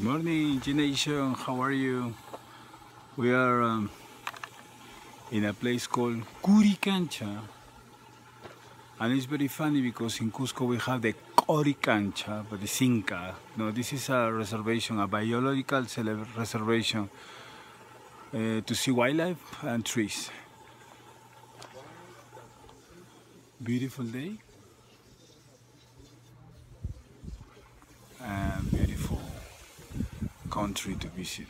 Morning, G Nation. How are you? We are um, in a place called Curicancha. And it's very funny because in Cusco we have the Coricancha, but the Inca. No, this is a reservation, a biological reservation uh, to see wildlife and trees. Beautiful day. And beautiful country to visit.